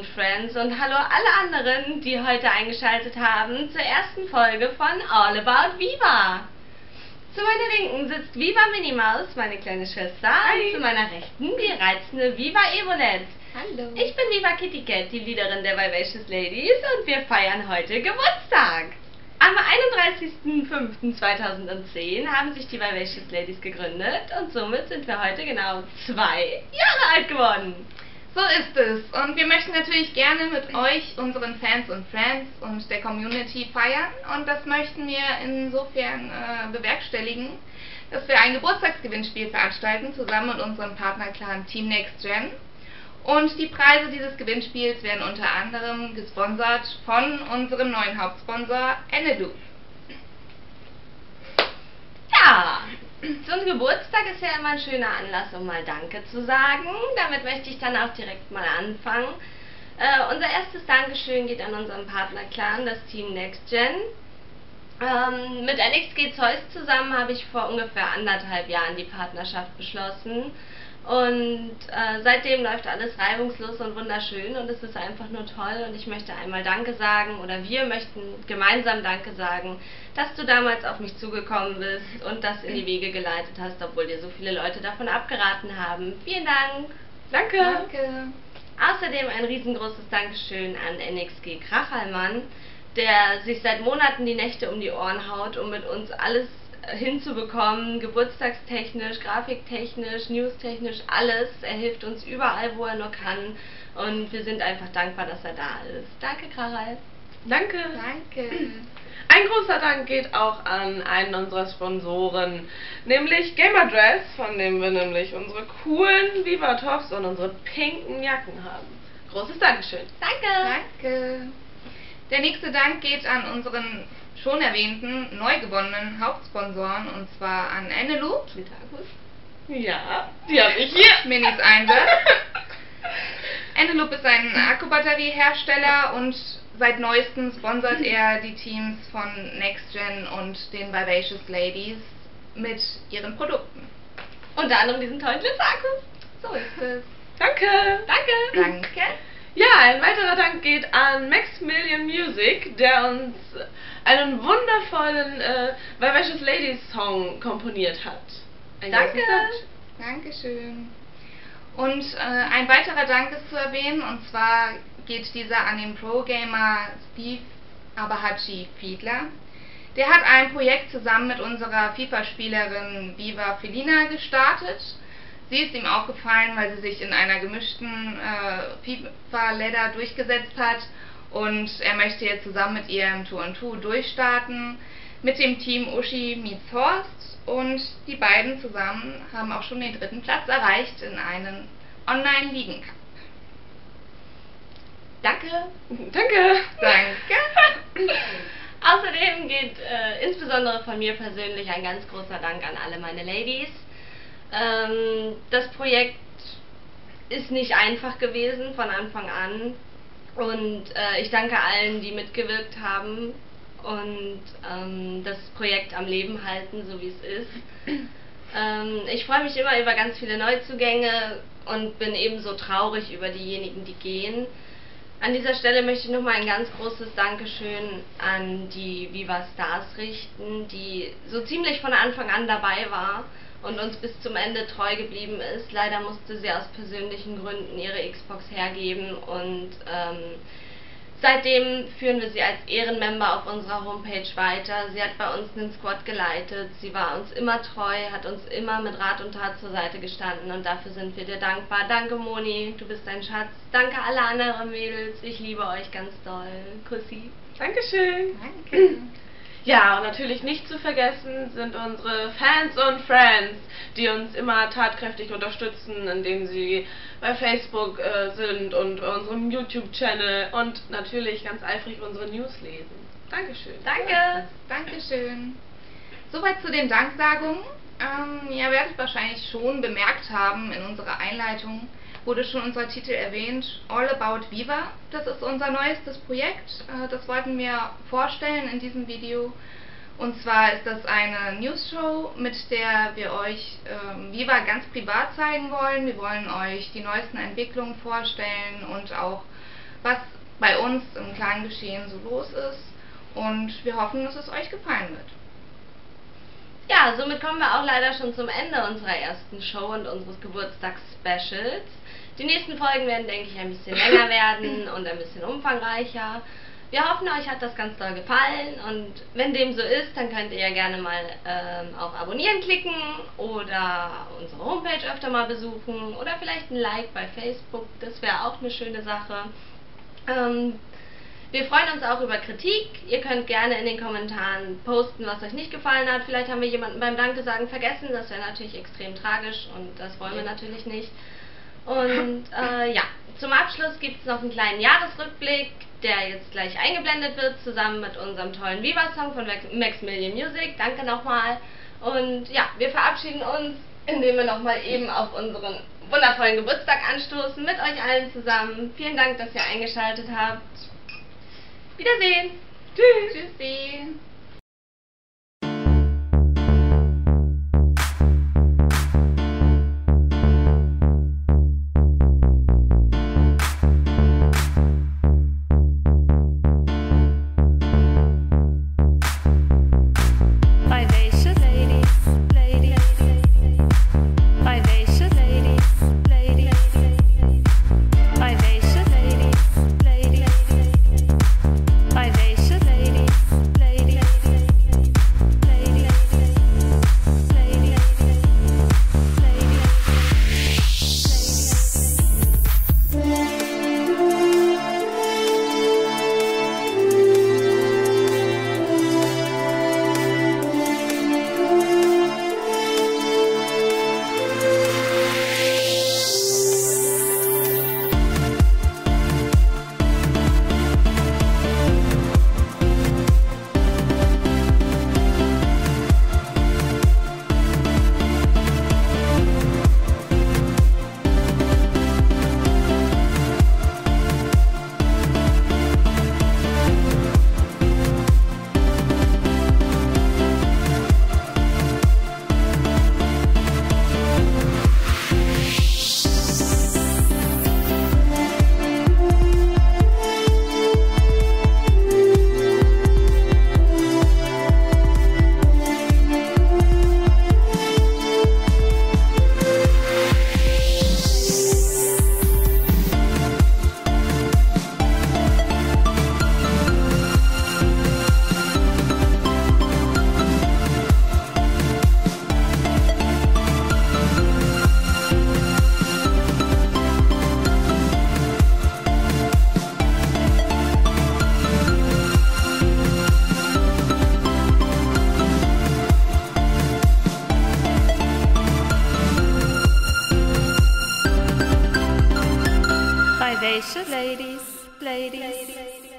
Und Friends und hallo alle anderen, die heute eingeschaltet haben zur ersten Folge von All About Viva. Zu meiner Linken sitzt Viva Minimaus, meine kleine Schwester, Hi. und zu meiner Rechten die reizende Viva Evolet. Hallo. Ich bin Viva Kitty Cat, die Leaderin der Vivacious Ladies und wir feiern heute Geburtstag. Am 31.05.2010 haben sich die Vivacious Ladies gegründet und somit sind wir heute genau zwei Jahre alt geworden. So ist es. Und wir möchten natürlich gerne mit euch, unseren Fans und Friends und der Community feiern. Und das möchten wir insofern äh, bewerkstelligen, dass wir ein Geburtstagsgewinnspiel veranstalten, zusammen mit unserem Partnerclan Team Next Gen. Und die Preise dieses Gewinnspiels werden unter anderem gesponsert von unserem neuen Hauptsponsor Enedu. Ja, ein Geburtstag ist ja immer ein schöner Anlass, um mal Danke zu sagen. Damit möchte ich dann auch direkt mal anfangen. Äh, unser erstes Dankeschön geht an unseren Partnerclan, das Team NextGen. Ähm, mit NXG Zeus zusammen habe ich vor ungefähr anderthalb Jahren die Partnerschaft beschlossen. Und äh, seitdem läuft alles reibungslos und wunderschön und es ist einfach nur toll und ich möchte einmal Danke sagen oder wir möchten gemeinsam Danke sagen, dass du damals auf mich zugekommen bist und das in die Wege geleitet hast, obwohl dir so viele Leute davon abgeraten haben. Vielen Dank! Danke. Danke. Außerdem ein riesengroßes Dankeschön an NXG Krachalmann, der sich seit Monaten die Nächte um die Ohren haut, um mit uns alles hinzubekommen, geburtstagstechnisch, grafiktechnisch, newstechnisch, alles. Er hilft uns überall, wo er nur kann und wir sind einfach dankbar, dass er da ist. Danke, Karal. Danke. Danke. Ein großer Dank geht auch an einen unserer Sponsoren, nämlich Gamerdress, von dem wir nämlich unsere coolen Viva Tops und unsere pinken Jacken haben. Großes Dankeschön. Danke. Danke. Der nächste Dank geht an unseren schon erwähnten, neu gewonnenen Hauptsponsoren und zwar an Enelu. Ja, die habe ich hier. Minis Einsatz. Eneloop ist ein Akkubatteriehersteller und seit neuestem sponsert er die Teams von NextGen und den Vivacious Ladies mit ihren Produkten. Unter anderem diesen tollen Glitzakkus. So ist es. Danke. Danke. Danke. Ja, ein weiterer Dank geht an Maximilian Music, der uns einen wundervollen äh, Vivacious Ladies Song komponiert hat. Ein Danke. Dankeschön. Und äh, ein weiterer Dank ist zu erwähnen, und zwar geht dieser an den Pro-Gamer Steve Abahachi Fiedler. Der hat ein Projekt zusammen mit unserer FIFA-Spielerin Viva Felina gestartet. Sie ist ihm aufgefallen, weil sie sich in einer gemischten äh, FIFA-Ladder durchgesetzt hat und er möchte jetzt zusammen mit ihr im Tour 2 durchstarten mit dem Team Uschi meets Horst und die beiden zusammen haben auch schon den dritten Platz erreicht in einem Online-Ligen-Cup. Danke. Danke. Danke. Außerdem geht äh, insbesondere von mir persönlich ein ganz großer Dank an alle meine Ladies. Ähm, das Projekt ist nicht einfach gewesen von Anfang an und äh, ich danke allen, die mitgewirkt haben und ähm, das Projekt am Leben halten, so wie es ist. Ähm, ich freue mich immer über ganz viele Neuzugänge und bin ebenso traurig über diejenigen, die gehen. An dieser Stelle möchte ich nochmal ein ganz großes Dankeschön an die Viva Stars richten, die so ziemlich von Anfang an dabei war und uns bis zum Ende treu geblieben ist. Leider musste sie aus persönlichen Gründen ihre Xbox hergeben und ähm, seitdem führen wir sie als Ehrenmember auf unserer Homepage weiter. Sie hat bei uns einen Squad geleitet, sie war uns immer treu, hat uns immer mit Rat und Tat zur Seite gestanden und dafür sind wir dir dankbar. Danke Moni, du bist ein Schatz. Danke alle anderen Mädels, ich liebe euch ganz doll. Kussi. Dankeschön. Danke. Ja, und natürlich nicht zu vergessen sind unsere Fans und Friends, die uns immer tatkräftig unterstützen, indem sie bei Facebook äh, sind und bei unserem YouTube-Channel und natürlich ganz eifrig unsere News lesen. Dankeschön. Danke. Dankeschön. Soweit zu den Danksagungen. Ähm, ihr werdet wahrscheinlich schon bemerkt haben in unserer Einleitung, wurde schon unser Titel erwähnt, All About Viva. Das ist unser neuestes Projekt. Äh, das wollten wir vorstellen in diesem Video. Und zwar ist das eine News-Show, mit der wir euch ähm, Viva ganz privat zeigen wollen. Wir wollen euch die neuesten Entwicklungen vorstellen und auch, was bei uns im kleinen Geschehen so los ist. Und wir hoffen, dass es euch gefallen wird. Ja, somit kommen wir auch leider schon zum Ende unserer ersten Show und unseres Geburtstags-Specials. Die nächsten Folgen werden, denke ich, ein bisschen länger werden und ein bisschen umfangreicher. Wir hoffen, euch hat das ganz doll gefallen und wenn dem so ist, dann könnt ihr ja gerne mal ähm, auf Abonnieren klicken oder unsere Homepage öfter mal besuchen oder vielleicht ein Like bei Facebook, das wäre auch eine schöne Sache. Ähm, wir freuen uns auch über Kritik. Ihr könnt gerne in den Kommentaren posten, was euch nicht gefallen hat. Vielleicht haben wir jemanden beim Danke sagen vergessen. Das wäre natürlich extrem tragisch und das wollen wir natürlich nicht. Und äh, ja, zum Abschluss gibt es noch einen kleinen Jahresrückblick, der jetzt gleich eingeblendet wird, zusammen mit unserem tollen Viva-Song von Maximilian Music. Danke nochmal. Und ja, wir verabschieden uns, indem wir nochmal eben auf unseren wundervollen Geburtstag anstoßen mit euch allen zusammen. Vielen Dank, dass ihr eingeschaltet habt. Wiedersehen. Tschüss. Tschüssi. Ladies, ladies. Vivacious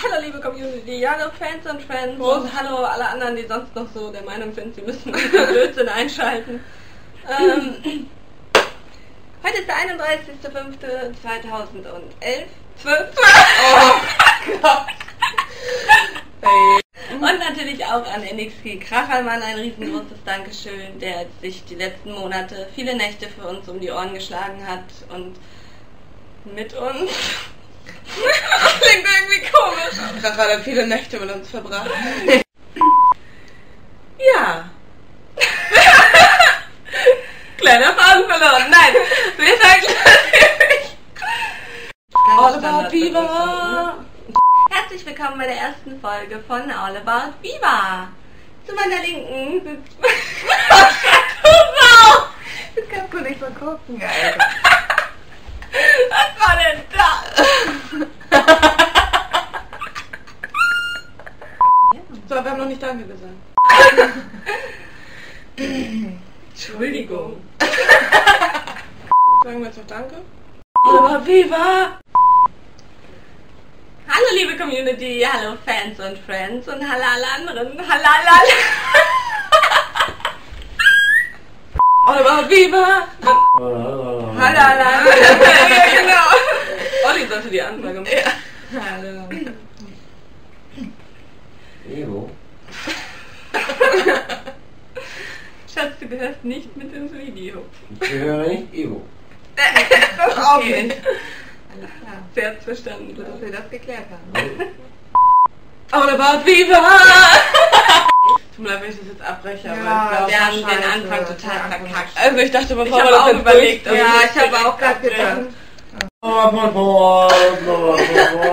hallo liebe Community, hallo Fans und Friends Prost. und hallo alle anderen, die sonst noch so der Meinung sind, sie müssen Blödsinn einschalten. Ähm, heute ist der 31.05.2011. 12. Oh Gott. Und natürlich auch an NXT Krachermann ein riesengroßes Dankeschön, der sich die letzten Monate viele Nächte für uns um die Ohren geschlagen hat und mit uns. Klingt irgendwie komisch. Kracher hat viele Nächte mit uns verbracht. ja. Kleiner Faden verloren. Nein, wir sagen. All about Viva! Herzlich willkommen bei der ersten Folge von All About Viva. Zu meiner Linken sitzt. Das kannst du nicht so gucken, Alter. Was war denn das? Noch nicht Danke gesagt. Entschuldigung. Sagen wir jetzt noch Danke? About Viva! Hallo liebe Community, hallo Fans und Friends und hallo alle anderen. Hallo alle. alle. All about Viva! Hallo alle. alle. Ja, genau. Olli sollte die Ansage machen. Ja. Hallo. Gehörst nicht mit ins Video. Ich gehöre nicht Evo. Das auch Okay. nicht. Alles klar. Sie hat's verstanden. Gut, dass wir das geklärt haben. All about Viva! Tut mir leid, wenn ich das jetzt abbreche, aber Ja, ich glaub, Wir haben den. Anfang total verkackt. Also ich dachte, bevor Ich wir habe das überlegt, Ja, ich habe auch gerade gedacht. Oh, boah, boah, boah, boah, boah.